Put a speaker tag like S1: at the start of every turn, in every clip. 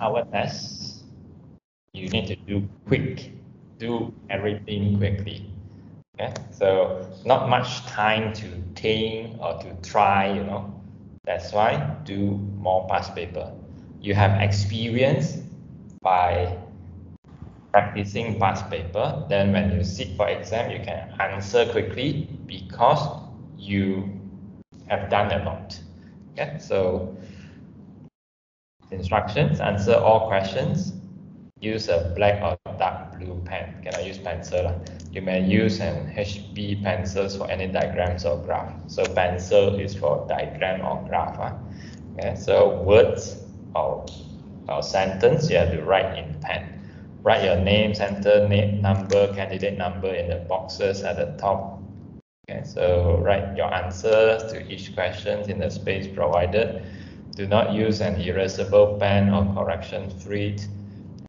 S1: hour test, you need to do quick, do everything quickly. Okay, so not much time to think or to try, you know. That's why do more past paper. You have experience by practicing past paper. Then when you sit for exam, you can answer quickly because you have done a lot. Okay, so instructions, answer all questions, use a black or dark blue pen. Can I use pencil? You may use an HB pencils for any diagrams or graph. So pencil is for diagram or graph. Huh? Okay, so words or, or sentence you have to write in pen. Write your name, center, name, number, candidate number in the boxes at the top. Okay, so write your answers to each question in the space provided. Do not use an erasable pen or correction sheet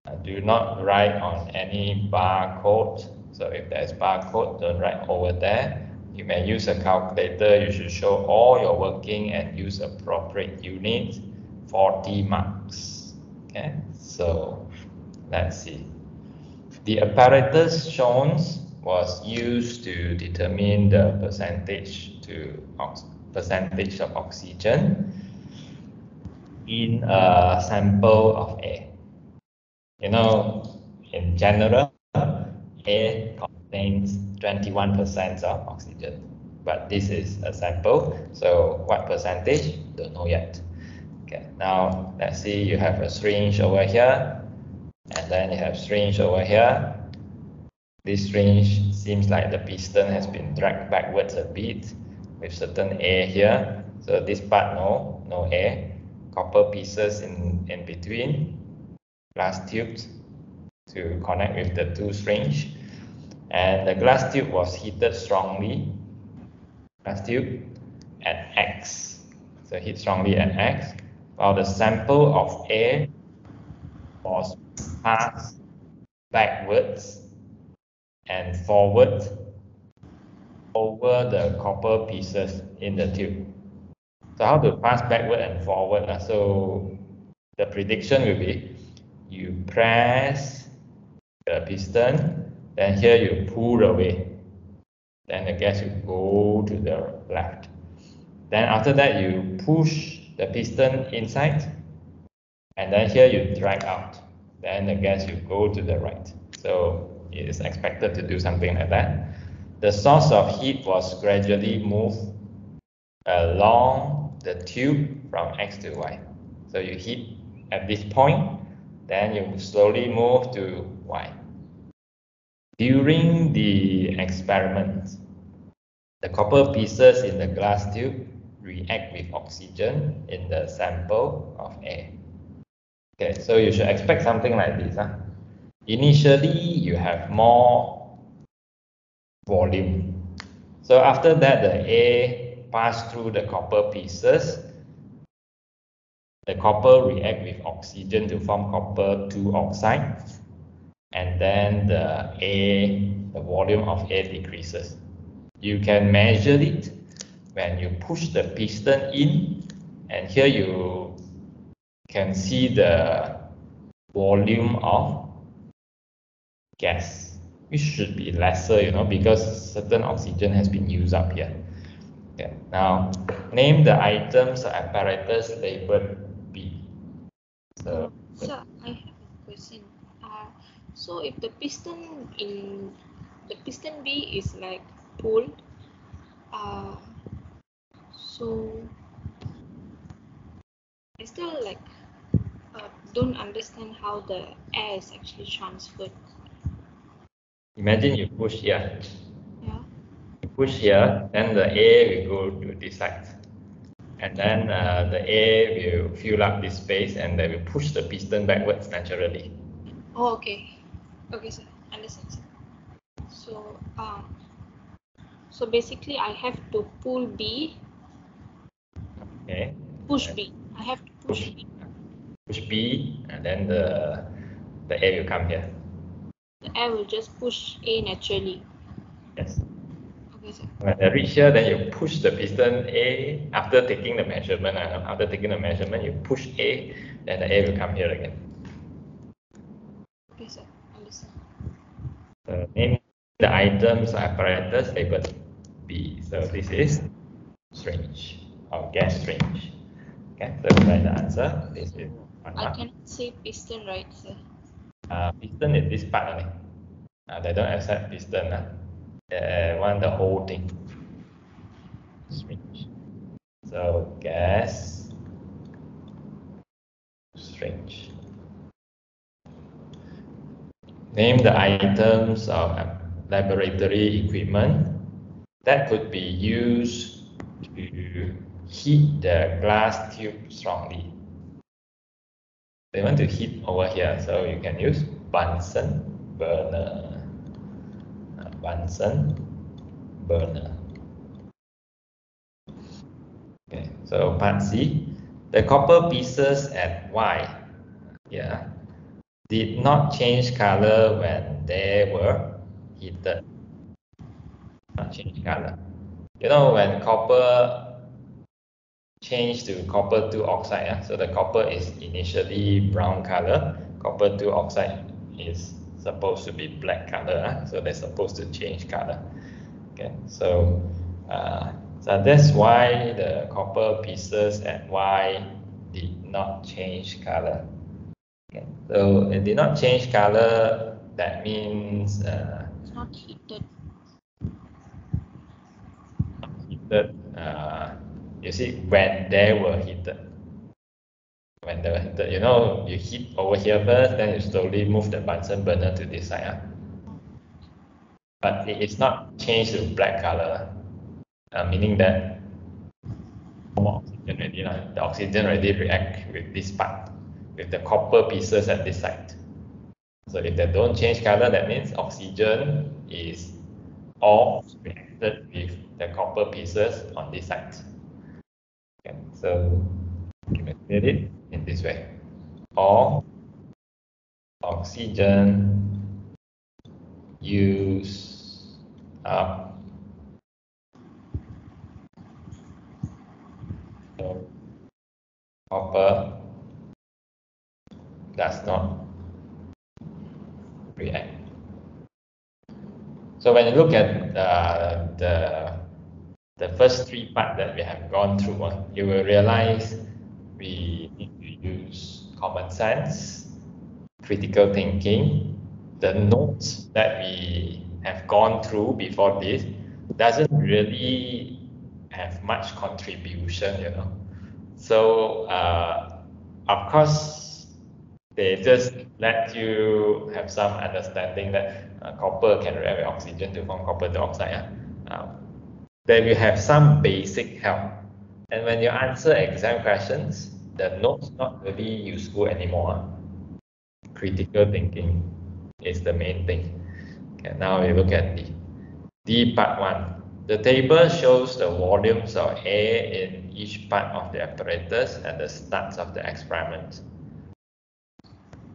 S1: uh, do not write on any barcode. So if there's barcode, don't write over there. You may use a calculator. You should show all your working and use appropriate unit, 40 marks. Okay, so let's see. The apparatus shown was used to determine the percentage to percentage of oxygen in a sample of air. You know, in general, air contains 21% of oxygen, but this is a sample, so what percentage? Don't know yet. Okay, now let's see, you have a syringe over here, and then you have syringe over here. This syringe seems like the piston has been dragged backwards a bit with certain air here. So this part, no, no air. Copper pieces in, in between glass tubes to connect with the two syringe. And the glass tube was heated strongly, glass tube at X. So heat strongly at X, while the sample of air was passed backwards and forward over the copper pieces in the tube. So how to pass backward and forward? Uh, so the prediction will be you press the piston, then here you pull away. Then the gas will go to the left. Then after that, you push the piston inside, and then here you drag out. Then the gas will go to the right. So it is expected to do something like that. The source of heat was gradually moved along the tube from X to Y. So you heat at this point, then you slowly move to Y. During the experiment, the copper pieces in the glass tube react with oxygen in the sample of air. Okay, so you should expect something like this. Huh? Initially, you have more volume. So after that, the air pass through the copper pieces the copper react with oxygen to form copper 2 oxide and then the air, the volume of air decreases. You can measure it when you push the piston in and here you can see the volume of gas which should be lesser you know because certain oxygen has been used up here. Okay. Now name the items or apparatus labeled
S2: so, so I have a question. Uh, so if the piston in the piston B is like pulled, uh, so I still like uh, don't understand how the air is actually transferred.
S1: Imagine you push.
S2: Yeah.
S1: Push here, then the air will go to this side and then uh, the air will fill up this space and they will push the piston backwards naturally.
S2: Oh, okay. Okay, sir. Understand, sir. So, um, so basically I have to pull B.
S1: Okay.
S2: Push B. I have to push, push B.
S1: Push B and then the the air will come here.
S2: The air will just push A naturally.
S1: Yes. When they reach here, then you push the piston A after taking the measurement. And after taking the measurement, you push A, then the A will come here again. Okay, sir. Understand. So name the items apparatus labeled B. So this is syringe or gas syringe. Okay, so find the answer. This is
S2: I cannot see piston right, sir.
S1: Uh, piston is this part only. Uh, they don't accept piston. Uh. Uh, they want the whole thing. Syringe. So gas syringe. Name the items of laboratory equipment that could be used to heat the glass tube strongly. They want to heat over here, so you can use Bunsen burner. Bunsen burner. Okay, so part C, the copper pieces at Y, yeah, did not change color when they were heated. Not change color. You know when copper change to copper 2 oxide, yeah? so the copper is initially brown color, copper 2 oxide is supposed to be black color, so they're supposed to change color. Okay, so uh, so that's why the copper pieces and Y did not change color. Okay. So it did not change color, that means
S2: uh, it's not heated.
S1: Not Heated, uh, you see, when they were heated. When were heated, you know, you heat over here first, then you slowly move the Bunsen burner to this side. Uh. But it is not changed to black color uh, meaning that more oxygen already, uh, the oxygen already react with this part, with the copper pieces at this side. So if they don't change color, that means oxygen is all reacted with the copper pieces on this side. Okay, so you it in this way. All oxygen use up copper does not react. So when you look at uh, the the first three parts that we have gone through, uh, you will realize we need use common sense, critical thinking. The notes that we have gone through before this doesn't really have much contribution, you know. So uh, of course, they just let you have some understanding that uh, copper can react with oxygen to form copper dioxide. Uh, then you have some basic help. And when you answer exam questions, the notes not really useful anymore. Critical thinking is the main thing. Okay, now we look at the D part one. The table shows the volumes of air in each part of the apparatus at the start of the experiment.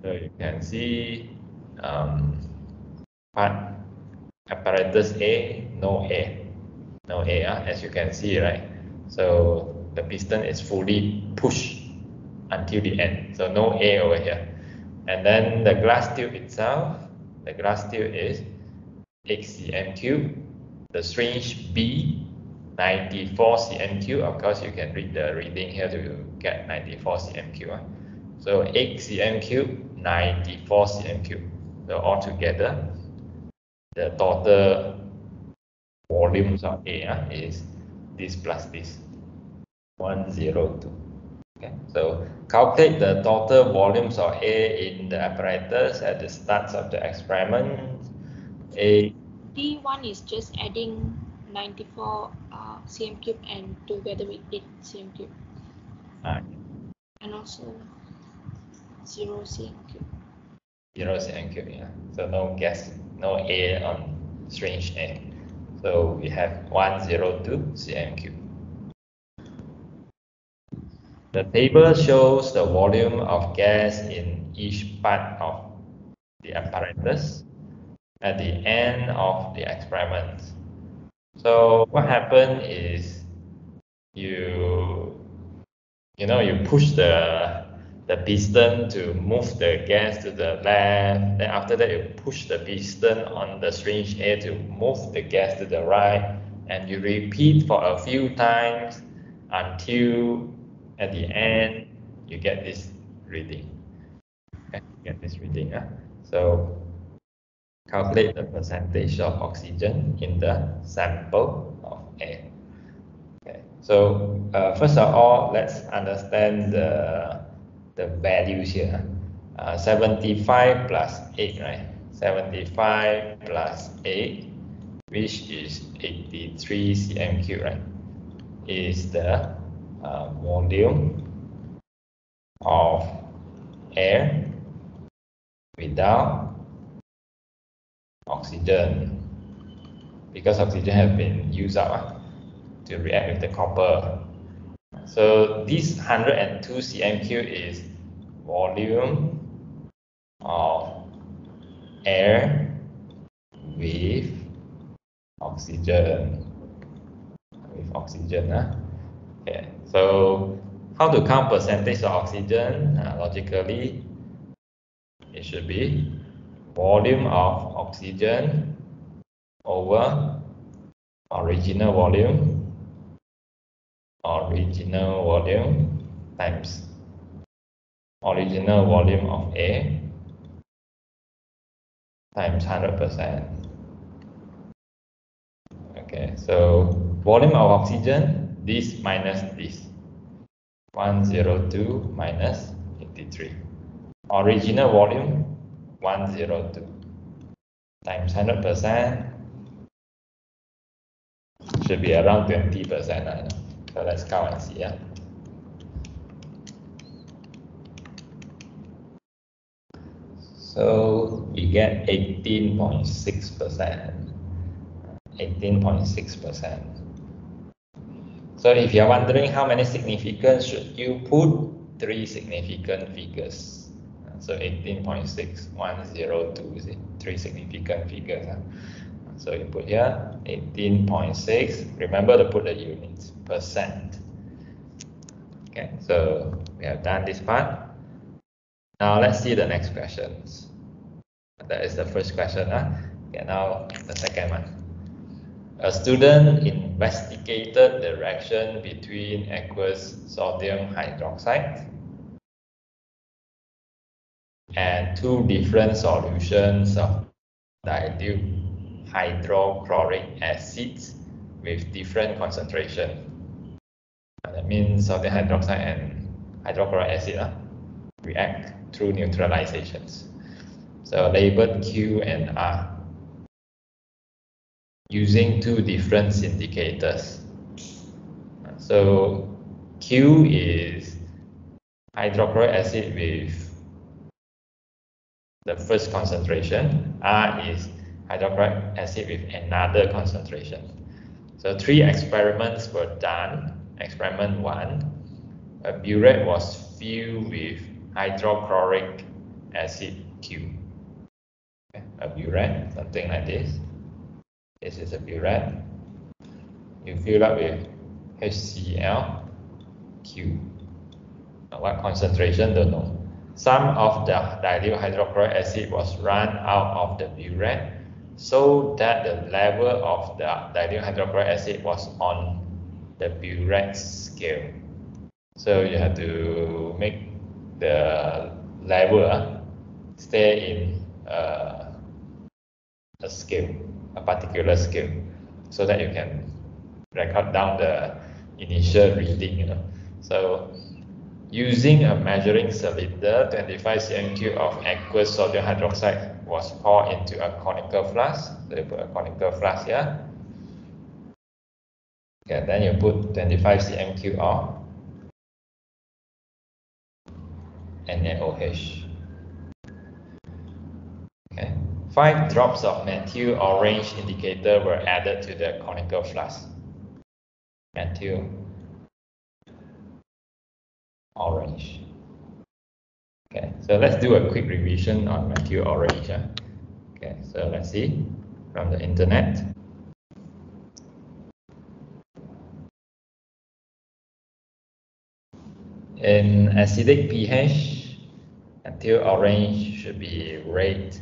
S1: So you can see um, part apparatus A, no air, no air, uh, as you can see, right? So the piston is fully pushed until the end, so no air over here. And then the glass tube itself, the glass tube is HCM tube the syringe B 94 cm Of course, you can read the reading here to get 94 cm Uh. So 8 cm 94 cm So altogether, the total volumes of A uh, is this plus this 102. Okay, so calculate the total volumes of A in the apparatus at the start of the experiment. A
S2: D1 is just adding 94 uh, cm cube and together with 8 cm cube.
S1: Ah.
S2: And also 0 cm cube.
S1: 0 cm cube, yeah. So no gas, no air on syringe air. So we have 102 cm cube. The table shows the volume of gas in each part of the apparatus at the end of the experiment. So what happened is you you know you push the the piston to move the gas to the left. Then after that, you push the piston on the syringe air to move the gas to the right. And you repeat for a few times until at the end, you get this reading. Okay, get this reading. Uh. So calculate the percentage of oxygen in the sample of air. Okay, so uh, first of all, let's understand the the values here. Uh, 75 plus 8, right? 75 plus 8, which is 83 cm cube, right? Is the uh, volume of air without oxygen because oxygen has been used up uh, to react with the copper so this 102 cm cube is volume of air with oxygen. With oxygen. Huh? Okay. So how to count percentage of oxygen? Uh, logically, it should be volume of oxygen over original volume original volume times original volume of A times 100%. Okay, so volume of oxygen, this minus this. 102 minus 83. Original volume, 102 times 100% should be around 20%. I. So let's count and see. Yeah. So we get 18.6%. 18.6%. So if you're wondering how many significance should you put, three significant figures. Uh, so 18.6, 102 is it? Three significant figures. So you put here 18.6. Remember to put the units, percent. Okay, so we have done this part. Now let's see the next questions. That is the first question. Huh? Okay, now the second one. A student investigated the reaction between aqueous sodium hydroxide and two different solutions of dilute hydrochloric acid with different concentration. That means sodium hydroxide and hydrochloric acid uh, react through neutralizations. So labeled Q and R using two different indicators. So Q is hydrochloric acid with the first concentration. R is hydrochloric acid with another concentration. So three experiments were done. Experiment one, a burette was filled with hydrochloric acid Q. A burette, something like this. This is a burette. You fill up with HCl Q. What concentration, don't know. Some of the dilute hydrochloric acid was run out of the burette so that the level of the dilute hydrochloric acid was on the burette scale. So you have to make the level uh, stay in uh, a scale, a particular scale, so that you can record down the initial reading. You know. So using a measuring cylinder, 25 cm cube of aqueous sodium hydroxide was poured into a conical flask. So you put a conical flask here. Okay, then you put 25 cm cube of NaOH. Okay. Five drops of methyl orange indicator were added to the conical flask. Methyl orange. Okay, so let's do a quick revision on methyl orange. Okay, so let's see from the internet. in acidic pH, methyl orange should be red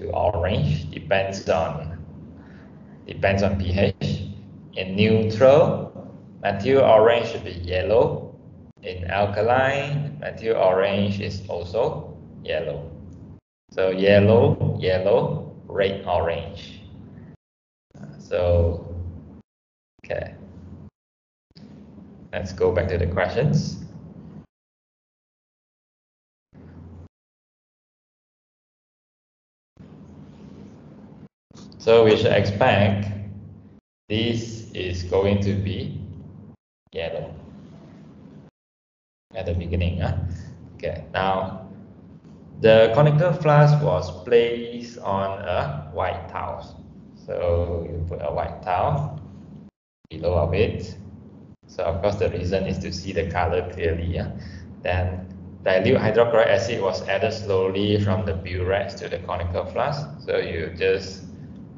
S1: to orange, depends on depends on pH. In neutral, methyl orange should be yellow. In alkaline, methyl orange is also yellow. So yellow, yellow, red, orange. So, okay. Let's go back to the questions. So we should expect this is going to be yellow at the beginning. Huh? Okay, now the conical flask was placed on a white towel. So you put a white towel below of it. So of course the reason is to see the color clearly. Then dilute hydrochloric acid was added slowly from the burette to the conical flask. So you just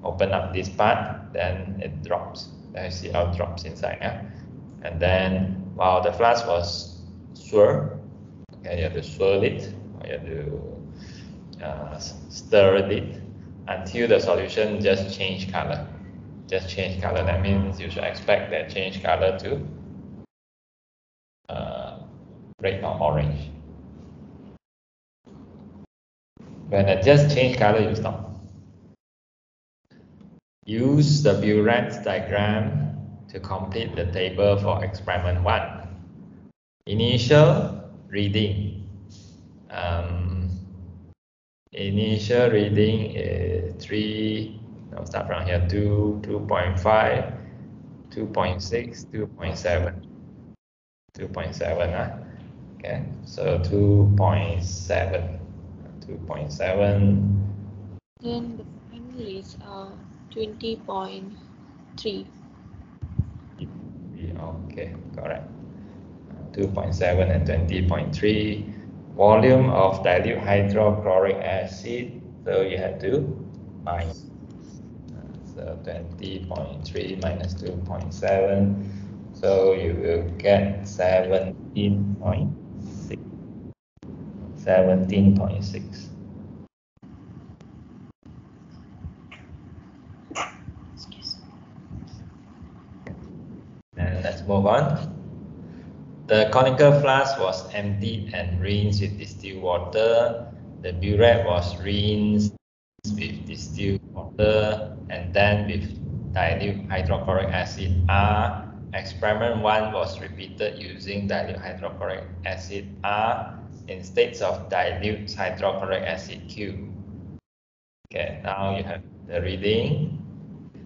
S1: open up this part, then it drops. Then you see how it drops inside. Yeah? And then while the flask was swirled, okay, you have to swirl it, you have to uh, stir it until the solution just change color. Just change color. That means you should expect that change color to uh, red or orange. When it just change color, you stop. Use the burette diagram to complete the table for experiment 1. Initial reading. Um, initial reading is 3, I'll start from here, 2, 2.5, 2.6, 2.7. 2.7, huh? okay, so 2.7, 2.7.
S2: Then the final is uh, 20.3.
S1: Okay, correct. 2.7 and 20.3. Volume of dilute hydrochloric acid, so you have to minus. So 20.3 minus 2.7, so you will get 17.6. 17.6. Let's move on. The conical flask was emptied and rinsed with distilled water. The burette was rinsed with distilled water and then with dilute hydrochloric acid R. Experiment 1 was repeated using dilute hydrochloric acid R instead of dilute hydrochloric acid Q. Okay, now you have the reading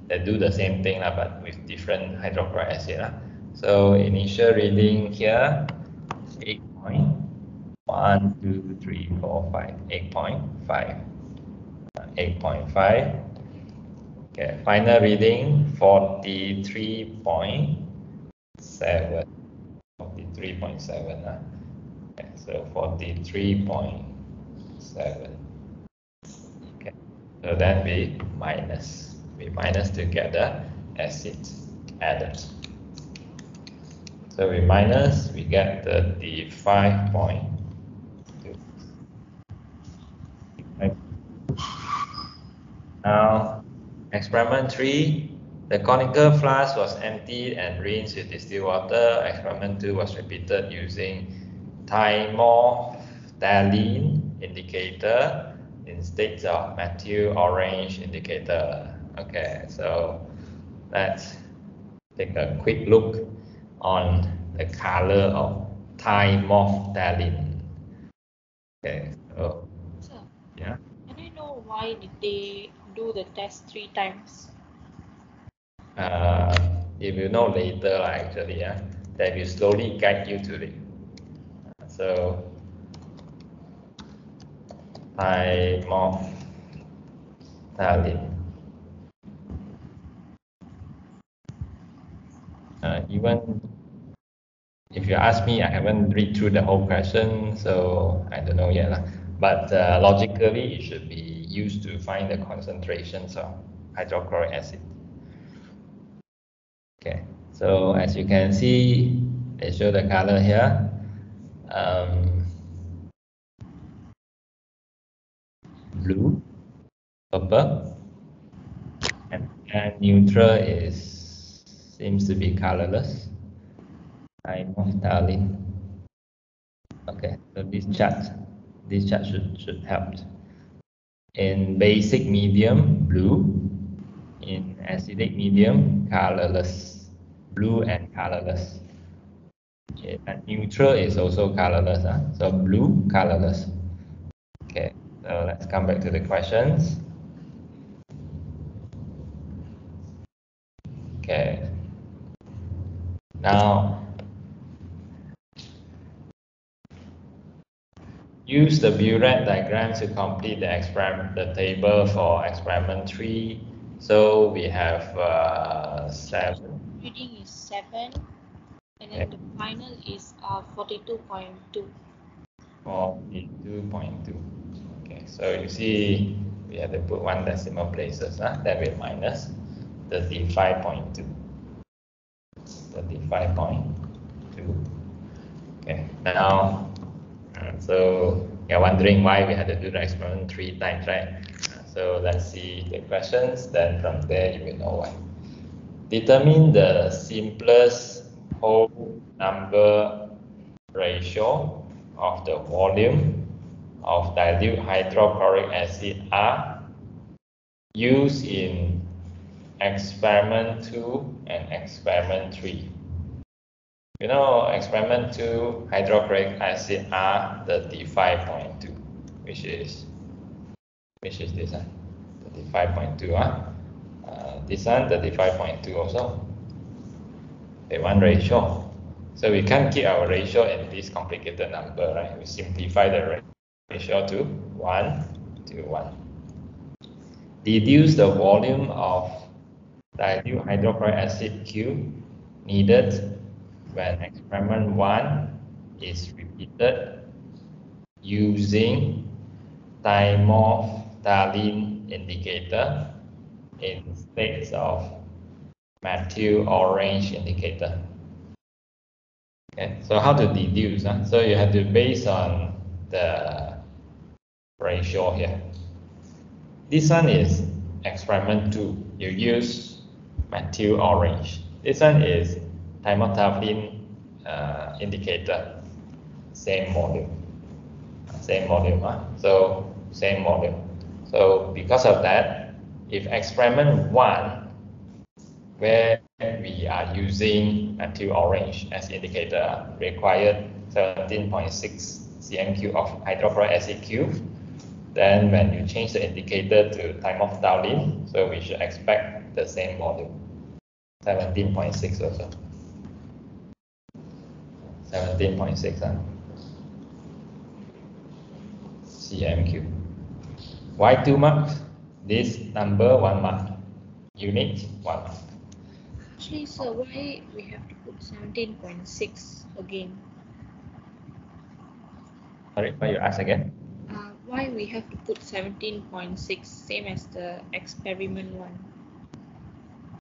S1: they do the same thing but with different hydrochloric acid. Uh. So initial reading here, 8.1, 2, 3, 4, 5, 8.5. 8.5. Okay, final reading 43.7. 43.7. Uh. Okay, so 43.7. Okay, so then we minus we minus together as it added. So we minus, we get 35.2. Now, experiment 3, the conical flask was emptied and rinsed with distilled water. Experiment 2 was repeated using thymolphthalein indicator instead of methyl orange indicator. Okay, so let's take a quick look on the color of thymolphthalein. Okay, so yeah.
S2: Can I know why did they do the test three times?
S1: Uh, if you know later, actually, yeah, that will slowly guide you to it. So, thymolphthalein. uh, even if you ask me, I haven't read through the whole question, so I don't know yet. But uh, logically, it should be used to find the concentrations of hydrochloric acid. Okay, so as you can see, they show the color here. um, blue, purple, and, and neutral is seems to be colorless. I'm of Okay, so this chart, this chart should should help. In basic medium, blue. In acidic medium, colorless, blue and colorless. Okay, and neutral is also colorless. Huh? So blue, colorless. Okay, so let's come back to the questions. Okay. Now, use the Burette diagram to complete the experiment, the table for experiment three. So we have uh, seven.
S2: Reading is seven, and then the final is uh, forty-two point two.
S1: Forty-two point two. Okay, so you see we have to put one decimal places, huh? then we minus 35.2. 35.2. Okay, now, uh, so you're wondering why we had to do the experiment three times, right? Uh, so let's see the questions, then from there you will know why. Determine the simplest whole number ratio of the volume of dilute hydrochloric acid R used in experiment 2 and experiment 3. You know, experiment 2, hydrochloric acid R, 35.2, which is, which is this one, 35.2, huh? Uh, this one, 35.2 also. The one ratio. So we can't keep our ratio in this complicated number, right? We simplify the ratio to 1 to 1. Deduce the volume of dilute hydrochloric acid Q needed when experiment 1 is repeated using thymolphthalein indicator instead of methyl orange indicator. Okay, so how to deduce? Huh? So you have to base on the ratio here. This one is experiment 2. You use methyl orange. This one is thymolphthalein uh, indicator, same volume, same volume. Huh? So same volume. So because of that, if experiment one, where we are using methyl orange as indicator, required 17.6 CMQ of hydrochloric acid cube, then when you change the indicator to thymolphthalein, so we should expect the same volume, 17.6 also. 17.6 huh? cm Why two marks? This number one mark. Unit one mark.
S2: Actually, sir, why we have to put 17.6 again?
S1: Sorry, why you ask again?
S2: why we have to put 17.6 same as the experiment one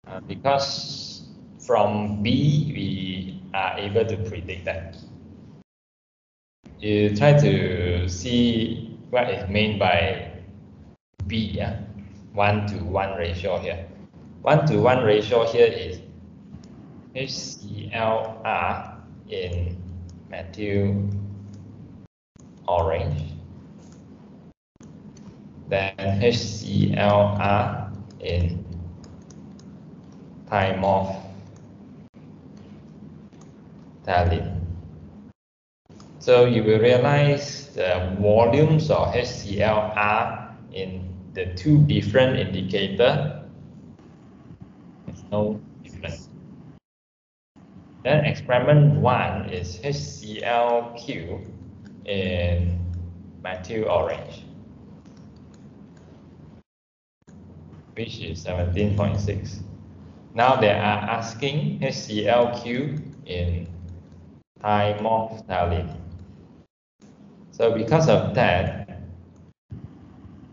S1: uh, because from B we are able to predict that. You try to see what is meant by B yeah? 1 to 1 ratio here. 1 to 1 ratio here is HClR in methyl orange. Then HClR in thymolphthalein. So you will realize the volumes of HCl are in the two different indicator is no difference. Then experiment one is HClQ in methyl orange. which is 17.6. Now they are asking HClQ in thymolphthalein. So because of that,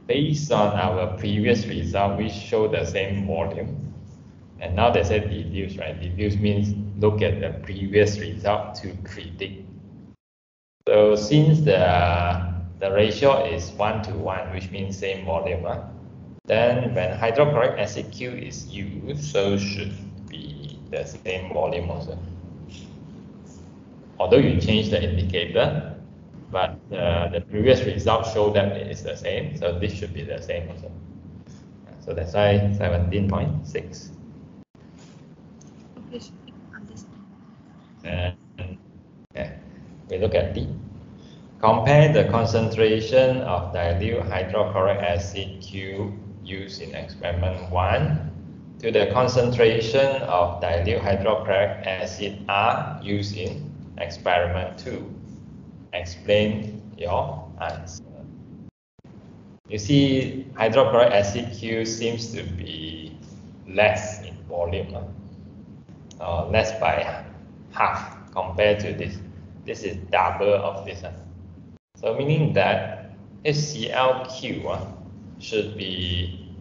S1: based on our previous result, we show the same volume. And now they said deduce, right? Deduce means look at the previous result to predict. So since the, the ratio is 1 to 1, which means same volume, uh, then when hydrochloric acid Q is used, so should be the same volume also. Although you change the indicator, but uh, the previous result showed that it is the same, so this should be the same also. So that's why 17.6.
S2: Okay, understand.
S1: And yeah, we look at D. Compare the concentration of dilute hydrochloric acid Q used in experiment 1 to the concentration of dilute hydrochloric acid R used in experiment 2. Explain your answer. You see, hydrochloric acid Q seems to be less in volume, uh, less by half compared to this. This is double of this. Uh. So meaning that HClQ uh, should be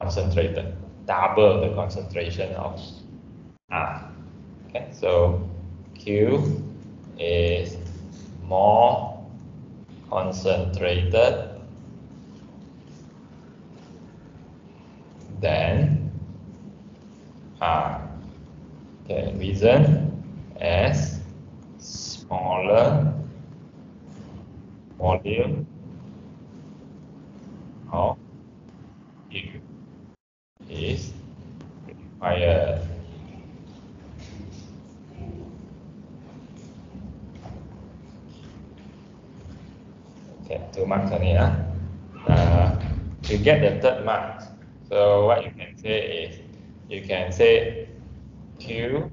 S1: concentrated, double the concentration of R. Okay, so Q is more concentrated than R. Okay, reason is smaller volume of Q is required. Only. Huh? Uh, to get the third mark, so what you can say is, you can say Q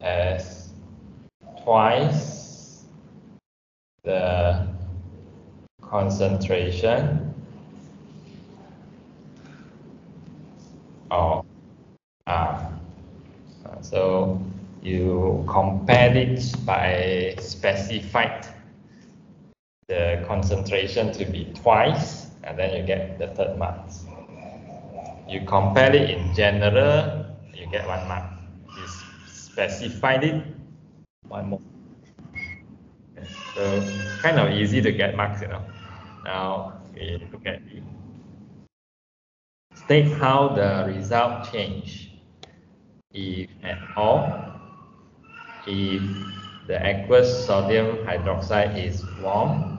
S1: as twice the concentration of R. So you compare it by specified concentration to be twice, and then you get the third mark. You compare it in general, you get one mark. You specify it, one more. So kind of easy to get marks, you know. Now we look at it. State how the result change, if at all, if the aqueous sodium hydroxide is warm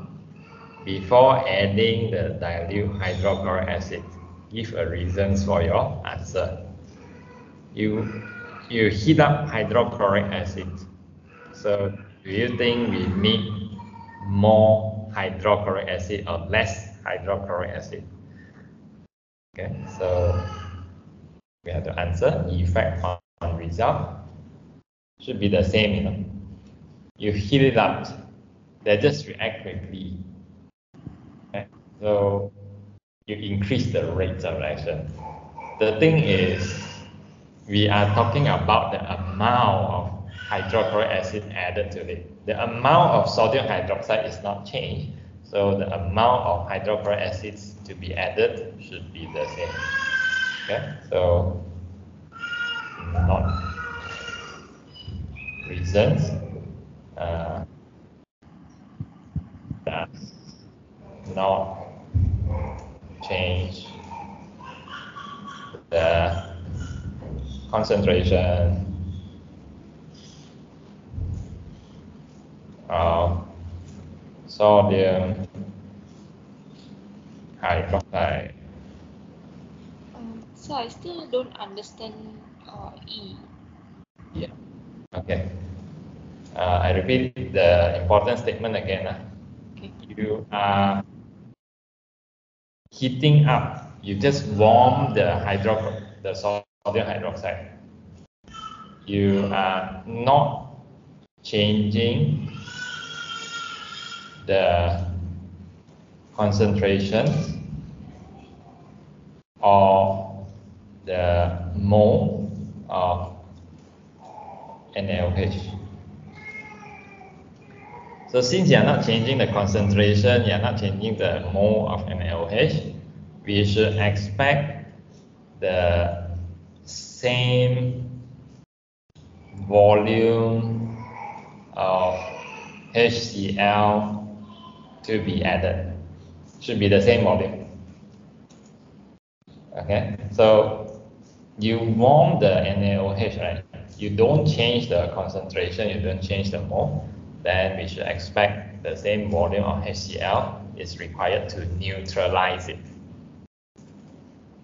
S1: before adding the dilute hydrochloric acid. Give a reasons for your answer. You you heat up hydrochloric acid. So do you think we need more hydrochloric acid or less hydrochloric acid? Okay, so we have to answer effect on, on result should be the same, you know. You heat it up, they just react quickly. So you increase the rate of reaction. The thing is, we are talking about the amount of hydrochloric acid added to it. The amount of sodium hydroxide is not changed, so the amount of hydrochloric acids to be added should be the same. Okay, so not reasons uh, does not change the concentration of sodium hydroxide.
S2: Um, so I still don't understand uh, E.
S1: Yeah. Okay. Uh, I repeat the important statement again. Uh.
S2: Okay.
S1: You are heating up. You just warm the hydro the sodium hydroxide. You are not changing the concentration of the mole of NaOH. So since you are not changing the concentration, you are not changing the mole of NaOH, we should expect the same volume of HCl to be added. Should be the same volume. Okay, so you warm the NaOH, right? You don't change the concentration, you don't change the mole, then we should expect the same volume of HCl is required to neutralize it.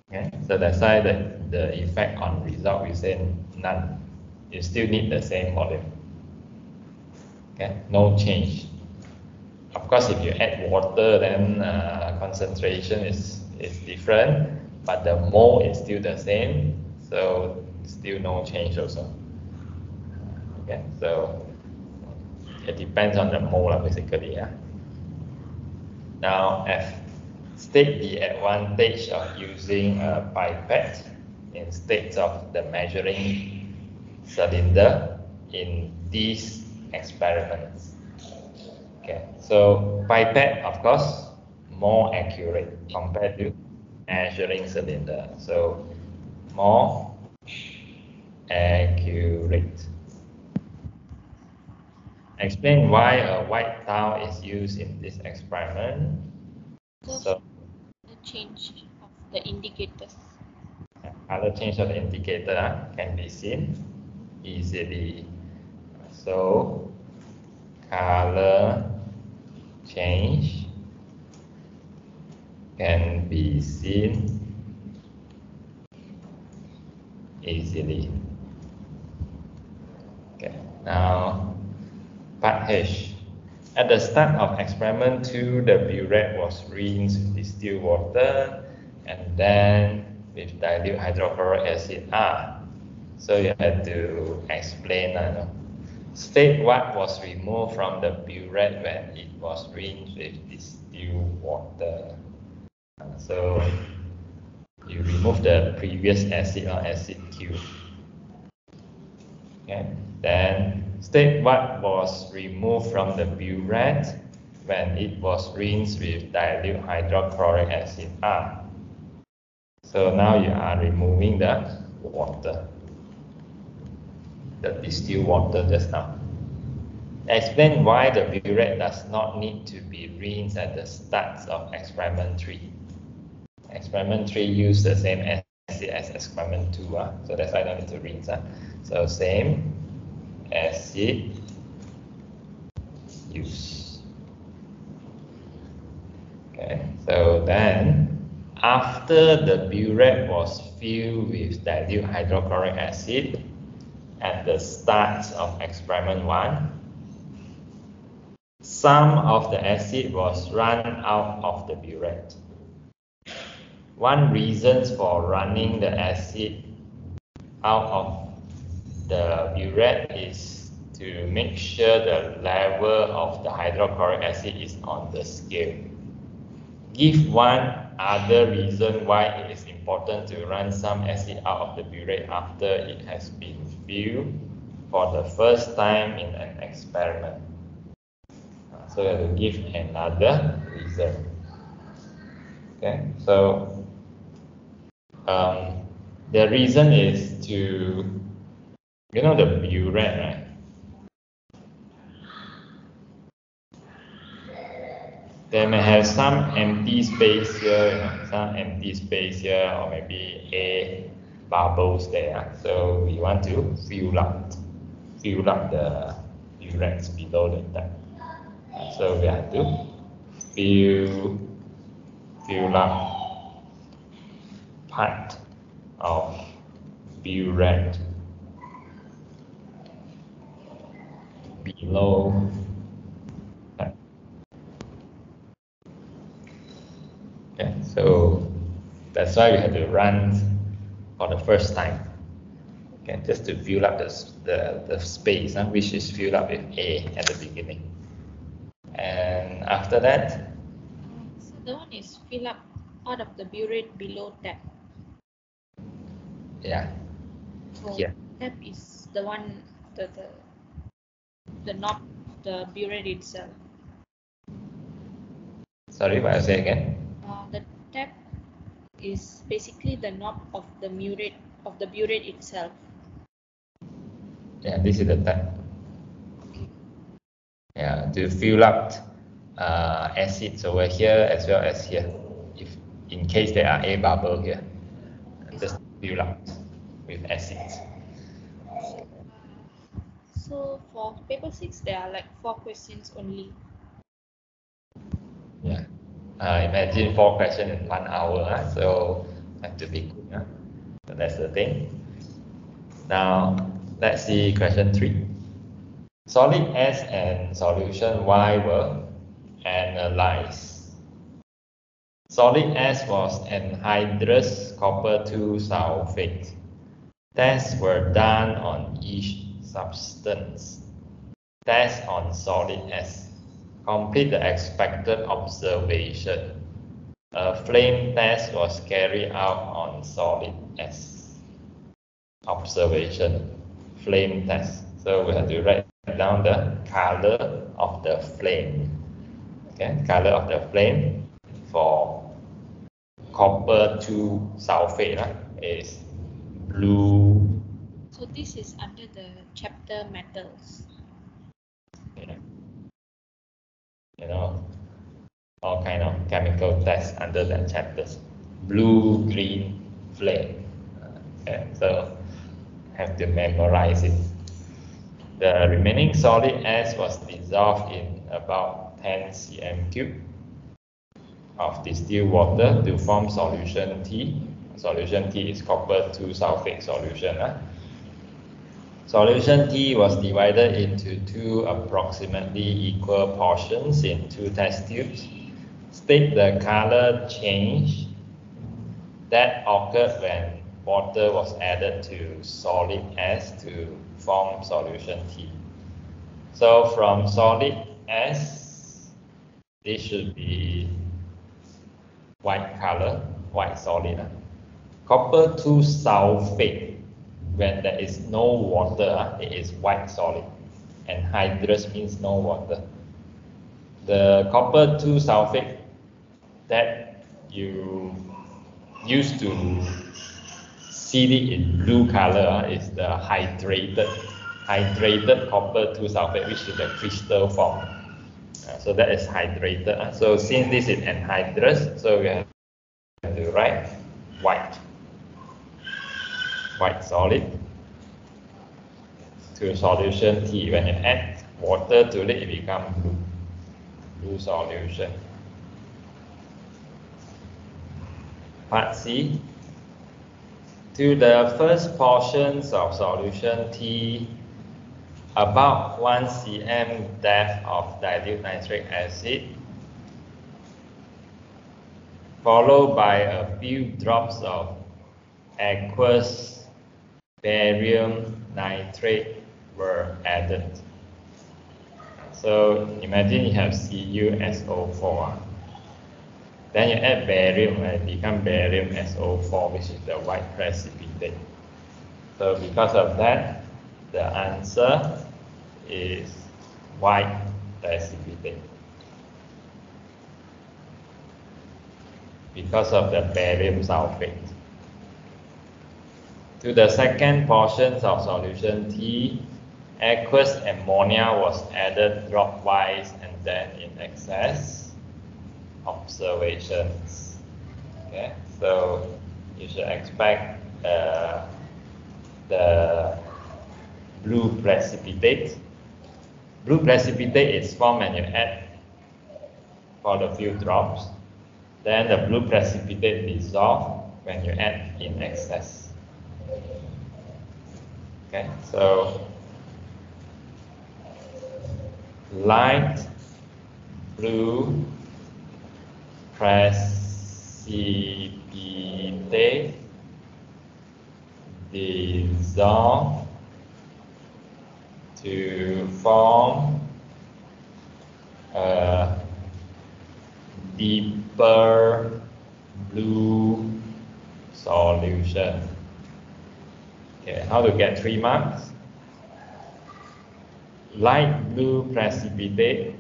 S1: Okay, so that's why the, the effect on result we say none. You still need the same volume. Okay, no change. Of course, if you add water, then uh, concentration is, is different, but the mole is still the same, so still no change also. Okay, so it depends on the mole basically. Yeah. Now, F state the advantage of using a pipette instead of the measuring cylinder in these experiments. Okay, so pipette, of course, more accurate compared to measuring cylinder. So more accurate. Explain why a white towel is used in this experiment.
S2: So, the change of the indicators.
S1: Color change of the indicator uh, can be seen easily. So, color change can be seen easily. Okay, now part H. At the start of experiment 2, the burette was rinsed with distilled water and then with dilute hydrochloric acid R. So you had to explain, uh, state what was removed from the burette when it was rinsed with distilled water. So you remove the previous acid or acid Q. Okay, then State what was removed from the burette when it was rinsed with dilute hydrochloric acid R. So now you are removing the water, the distilled water just now. Explain why the burette does not need to be rinsed at the start of experiment 3. Experiment 3 used the same acid as experiment 2, uh, so that's why I don't need to rinse. Uh. So same, acid use. Okay, so then after the burette was filled with dilute hydrochloric acid at the start of experiment 1, some of the acid was run out of the burette. One reason for running the acid out of the burette is to make sure the level of the hydrochloric acid is on the scale. Give one other reason why it is important to run some acid out of the burette after it has been filled for the first time in an experiment. So you have to give another reason. Okay, so um, the reason is to you know the burette, right? They may have some empty space here, you know, some empty space here, or maybe a bubbles there. So we want to fill up, fill up the burettes below the tank. So we have to fill, fill up part of burette below Okay, so that's why we have to run for the first time. Okay, just to fill up the, the, the space, huh, which is filled up with A at the beginning. And after that?
S2: So the one is fill up out of the burette below tap.
S1: Yeah.
S2: So yeah. tap is the one, the, the the knob the burette itself.
S1: Sorry, what I say again?
S2: Uh, the tap is basically the knob of the burette of the burette itself.
S1: Yeah, this is the tap. Okay. yeah, to fill up uh, acids over here as well as here, if in case there are a bubble here, just fill up with acids.
S2: So for paper six, there are like four questions only.
S1: Yeah. Uh, imagine four questions in one hour, huh? so have to be quick. Huh? So that's the thing. Now, let's see question three. Solid S and solution Y were analyzed. Solid S was anhydrous copper 2 sulfate. Tests were done on each substance. Test on solid S. Complete the expected observation. A flame test was carried out on solid S. Observation, flame test. So we have to write down the color of the flame. Okay, color of the flame for copper 2 sulfate is blue.
S2: So this is under the chapter metals.
S1: You know, all kind of chemical tests under that chapters. Blue, green, flame. Uh, okay, so have to memorize it. The remaining solid S was dissolved in about 10 cm cube of distilled water to form solution T. Solution T is copper 2 sulfate solution. Huh? Solution T was divided into two approximately equal portions in two test tubes. State the color change that occurred when water was added to solid S to form solution T. So from solid S, this should be white color, white solid. Copper 2 sulfate, when there is no water, it is white solid. and Anhydrous means no water. The copper 2 sulfate that you used to see it in blue color is the hydrated, hydrated copper 2 sulfate, which is the crystal form. Uh, so that is hydrated. Uh. So since this is anhydrous, so we have to write white, white solid to solution T. When you add water to it, it becomes blue, blue solution. Part C. To the first portions of solution T, about 1 cm depth of dilute nitric acid, followed by a few drops of aqueous barium nitrate were added. So imagine you have CuSO4. Then you add barium and it becomes barium SO4, which is the white precipitate. So because of that, the answer is white precipitate. Because of the barium sulfate. To the second portion of solution T, aqueous ammonia was added dropwise and then in excess observations. Okay, so you should expect uh, the blue precipitate. Blue precipitate is formed when you add for the few drops. Then the blue precipitate dissolve when you add in excess. Okay, so light blue precipitate dissolve to form a deeper blue solution. Okay, how to get three marks? Light blue precipitate,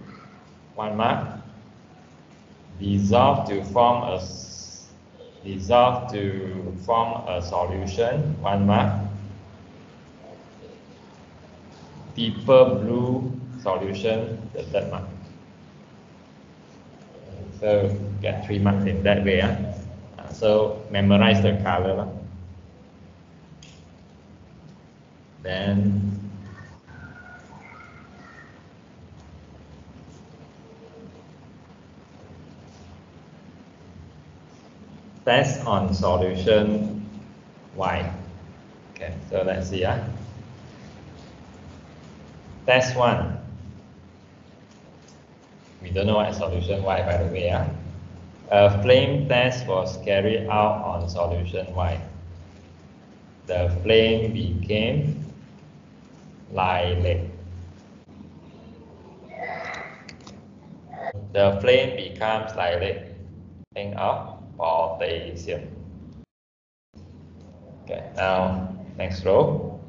S1: one mark dissolve to form a dissolve to form a solution, one mark. Deeper blue solution, the third mark. So get three marks in that way. Uh. So memorize the color. Then test on solution y. Okay, so let's see. Uh. Test one. We don't know what solution y by the way. Uh. A flame test was carried out on solution y. The flame became lilac. The flame becomes lilac. Think of potassium. Okay, now next row.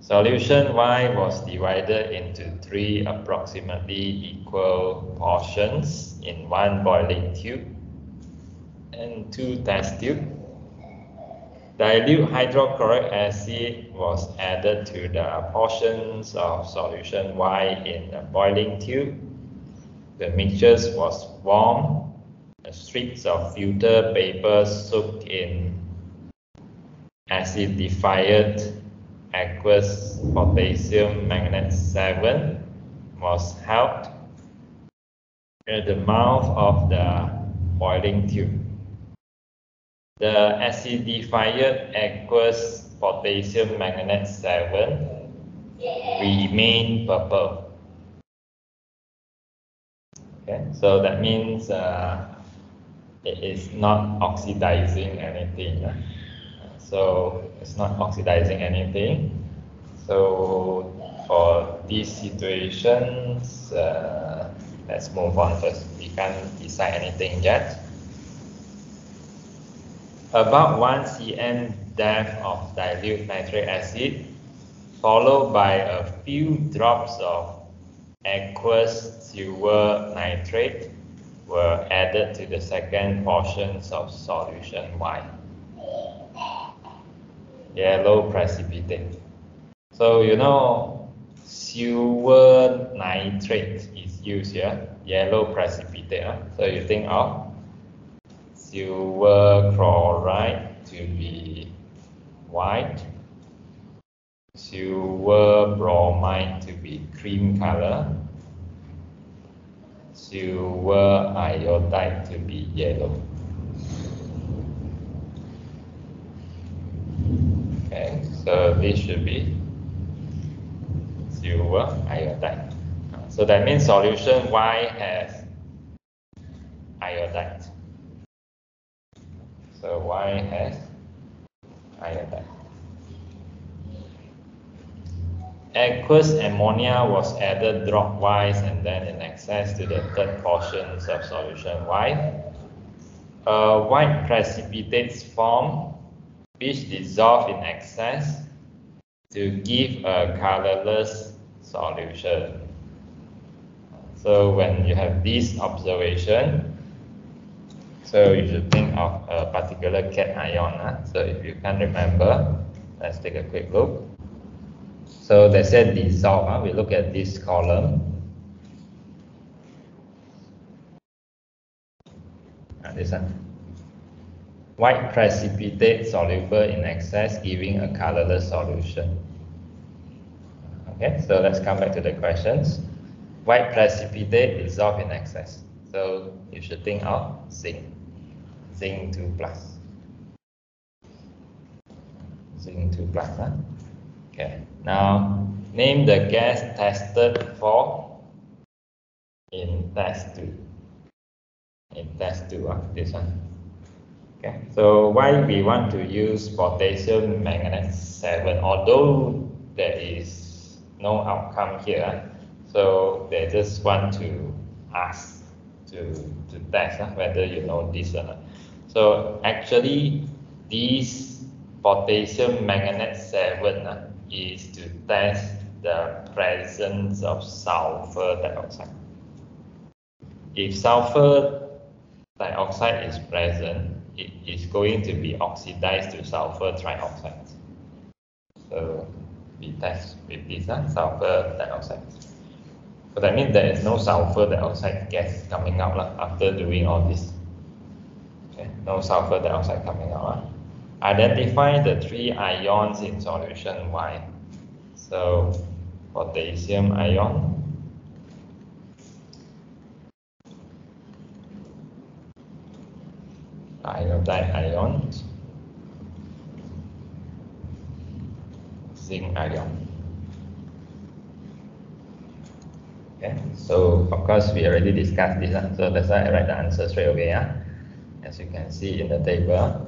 S1: Solution Y was divided into three approximately equal portions in one boiling tube and two test tubes. Dilute hydrochloric acid was added to the portions of solution Y in the boiling tube. The mixture was warm. Strips of filter paper soaked in acidified aqueous potassium manganate 7 was held at the mouth of the boiling tube. The acidified aqueous potassium manganate 7 remain purple. Okay, so that means uh, it is not oxidizing anything. So it's not oxidizing anything. So for these situations, uh, let's move on first. We can't decide anything yet. About 1 cm depth of dilute nitric acid, followed by a few drops of aqueous silver nitrate were added to the second portions of solution Y yellow precipitate. So you know silver nitrate is used here, yellow precipitate. So you think of silver chloride to be white, silver bromide to be cream color, silver iodide to be yellow. Okay, so this should be silver iodide. So that means solution Y has iodide. So Y has iodide. Aqueous ammonia was added dropwise and then in excess to the third portions of solution Y. Uh, white precipitates form which dissolve in excess to give a colorless solution. So when you have this observation, so you should think of a particular cation. Uh. So if you can't remember, let's take a quick look. So they said dissolve. Uh. We look at this column. Uh, this one white precipitate soluble in excess giving a colorless solution. Okay, so let's come back to the questions. White precipitate dissolved in excess. So you should think of zinc, zinc 2 plus. Zinc 2 plus. Huh? Okay, now name the gas tested for in test 2. In test 2, uh, this one. Okay, so why we want to use potassium manganate 7, although there is no outcome here, so they just want to ask to, to test uh, whether you know this or not. So actually, this potassium manganate 7 uh, is to test the presence of sulfur dioxide. If sulfur dioxide is present, it is going to be oxidized to sulfur trioxide. So we test with this uh, sulfur dioxide. So that means there is no sulfur dioxide gas coming out lah, after doing all this. No sulfur dioxide coming out. Lah. Identify the three ions in solution Y. So potassium ion, iodide ions, zinc ion. Okay, so of course we already discussed this, uh, so that's why I write the answer straight away. Uh, as you can see in the table.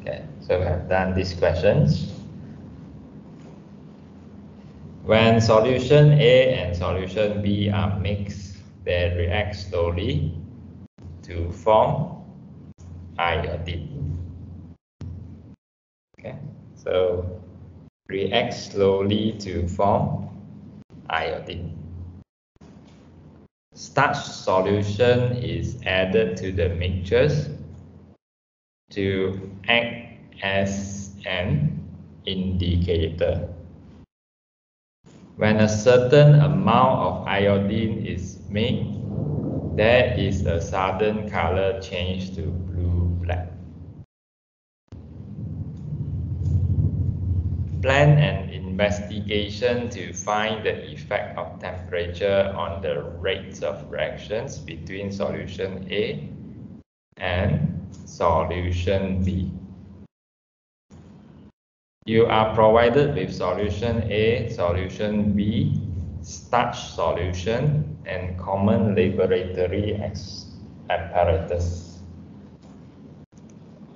S1: Okay, so we have done these questions. When solution A and solution B are mixed, they react slowly to form iodine. Okay, so react slowly to form iodine. Starch solution is added to the mixtures to act as an indicator. When a certain amount of iodine is made, there is a sudden color change to blue-black. Plan an investigation to find the effect of temperature on the rates of reactions between solution A and solution B. You are provided with solution A, solution B, starch solution, and common laboratory apparatus.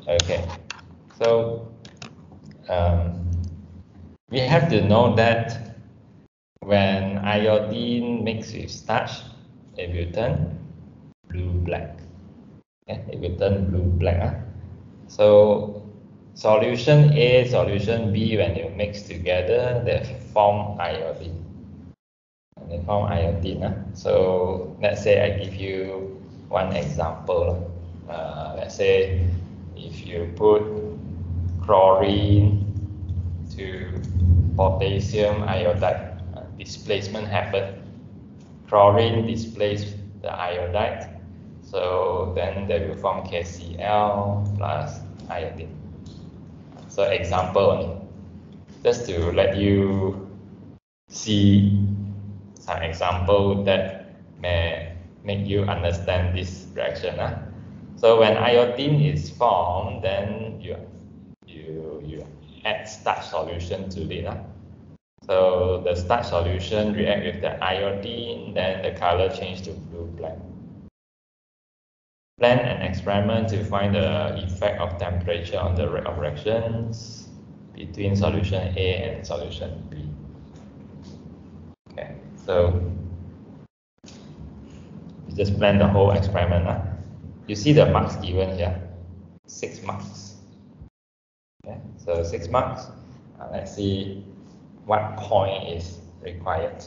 S1: Okay, so um, we have to know that when iodine mixed with starch, it will turn blue-black. Okay, it will turn blue-black. Huh? So Solution A, solution B, when you mix together, they form iodine. They form iodine. Uh. So let's say I give you one example. Uh, let's say if you put chlorine to potassium iodide, uh, displacement happen. Chlorine displaces the iodide, so then they will form KCl plus iodine. So example, just to let you see some example that may make you understand this reaction. Huh? So when iodine is formed, then you you you add starch solution to it. Huh? So the starch solution react with the iodine, then the color change to blue-black. Plan an experiment to find the effect of temperature on the rate of reactions between solution A and solution B. Okay, so you just plan the whole experiment. Huh? You see the marks given here, six marks. Okay, so six marks. Uh, let's see what point is required.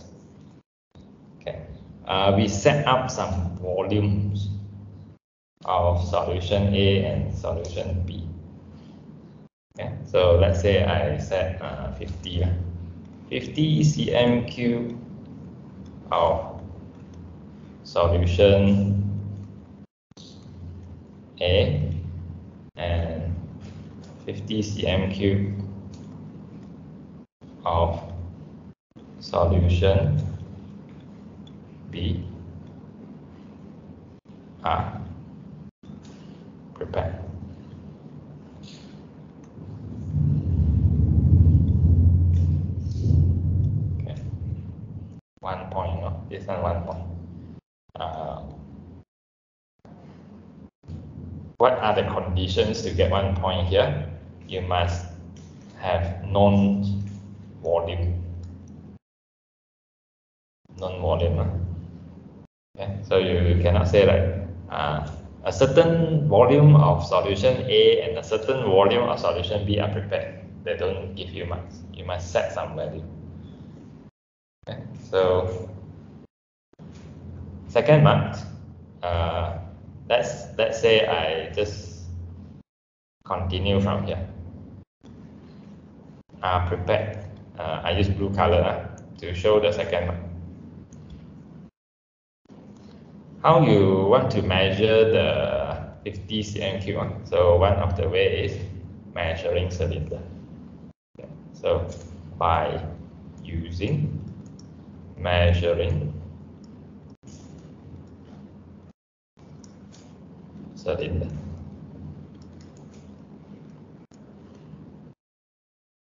S1: Okay, uh, we set up some volumes of solution A and solution B. Okay, so let's say I set uh, 50, 50 cm cube of solution A and 50 cm cube of solution B are prepare. Okay. One point, no? This one one point. Uh, what are the conditions to get one point here? You must have known volume. Non volume. Okay, so you, you cannot say like uh, a certain volume of solution A and a certain volume of solution B are prepared. They don't give you marks. You must set some value. Okay, so second mark, uh, let's let's say I just continue from here. Uh, prepared. Uh, I use blue color uh, to show the second mark. How you want to measure the 50 cm cube? So one of the way is measuring cylinder. So by using measuring cylinder.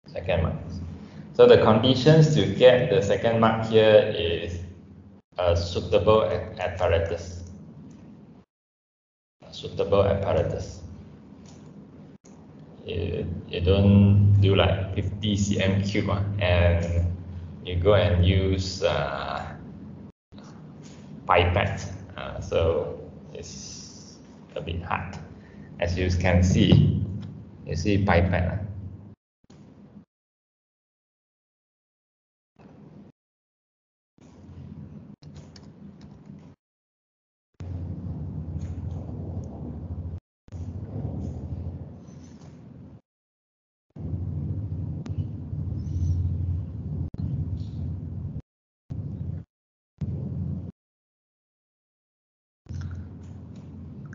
S1: Second mark. So the conditions to get the second mark here is suitable apparatus. Suitable apparatus. You, you don't do like 50 cm cube uh, and you go and use uh, pipette. Uh, so it's a bit hard. As you can see, you see pipette.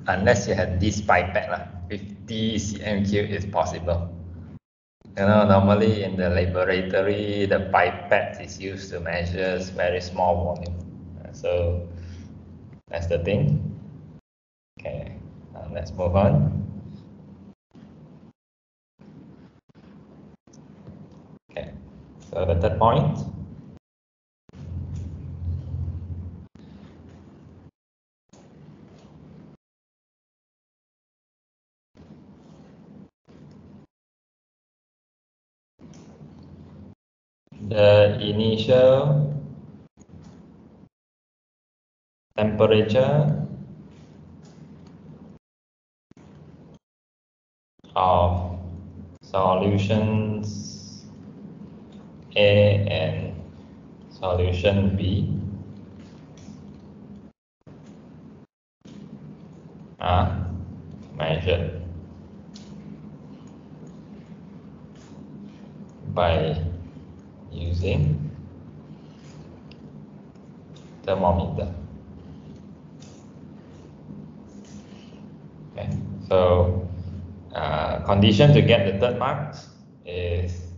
S1: Unless you have this pipette lah, 50 cm cube is possible. You know, normally in the laboratory, the pipette is used to measure very small volume. So that's the thing. Okay, now let's move on. Okay, so the third point. the initial temperature of solutions A and solution B. Are measured by using thermometer. Okay, so uh, condition to get the third marks is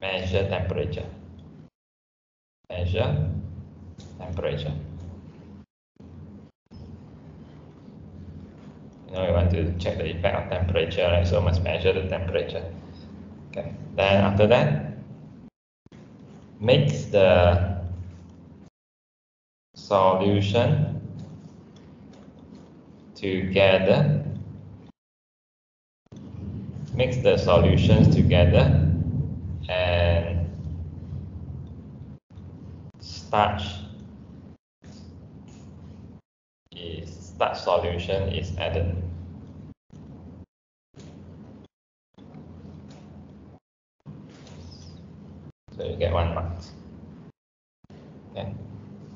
S1: measure temperature. Measure temperature. You know, we want to check the effect of temperature, right? So must measure the temperature. Okay. Then after that, mix the solution together mix the solutions together and starch is starch solution is added So you get one mark. Okay.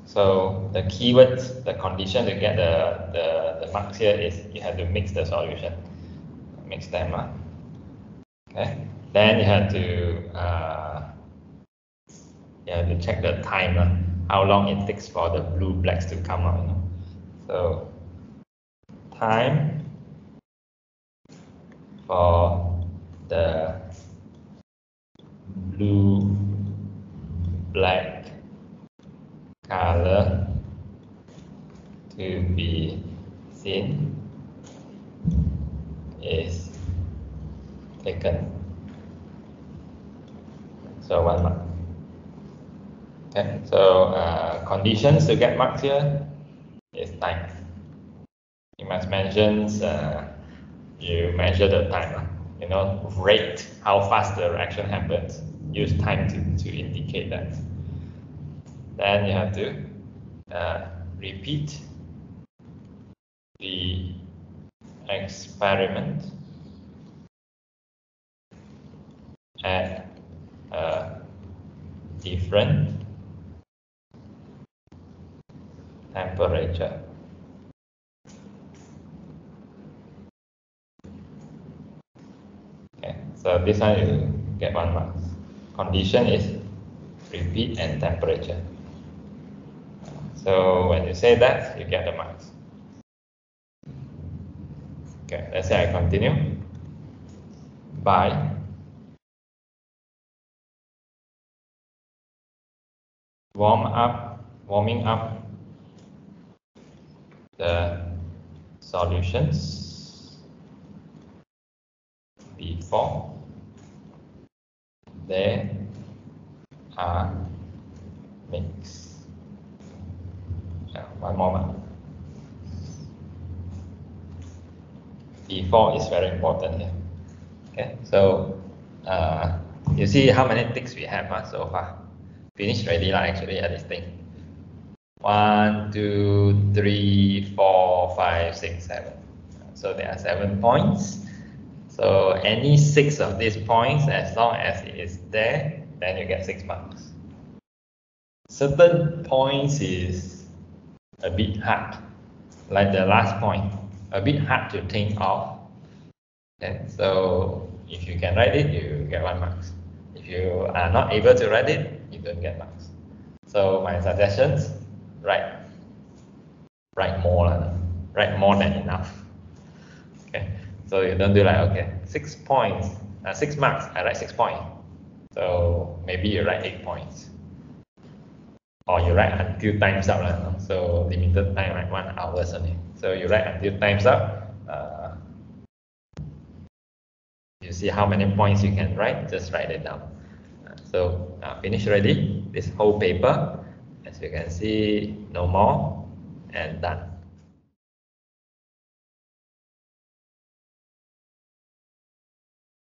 S1: So the keywords, the condition to get the, the, the marks here is you have to mix the solution. Mix them up. Okay. Then you have to uh, you have to check the time, uh, how long it takes for the blue blacks to come out. You know? So time for the blue black color to be seen is taken. So one mark. Okay, so uh, conditions to get marks here is time. You must mention uh, you measure the time, you know, rate, how fast the reaction happens use time to, to indicate that. Then you have to uh, repeat the experiment at different temperature. Okay, so this one you get one mark condition is repeat and temperature. So when you say that, you get the marks. Okay, let's say I continue by warm up, warming up the solutions before they are mixed. one moment. Before is very important here. Okay, so uh, you see how many ticks we have uh, so far. Finished already lah actually at this thing. One, two, three, four, five, six, seven. So there are seven points. So any six of these points, as long as it is there, then you get six marks. Certain points is a bit hard, like the last point, a bit hard to think of. Okay, so if you can write it, you get one marks. If you are not able to write it, you don't get marks. So my suggestions, write, write more, write more than enough. Okay, so you don't do like, okay, six points, uh, six marks, I write six points. So maybe you write eight points. Or you write until time's up, so limited time, like one hour only. So you write until time's up, uh, you see how many points you can write, just write it down. So uh, finish already this whole paper. As you can see, no more and done.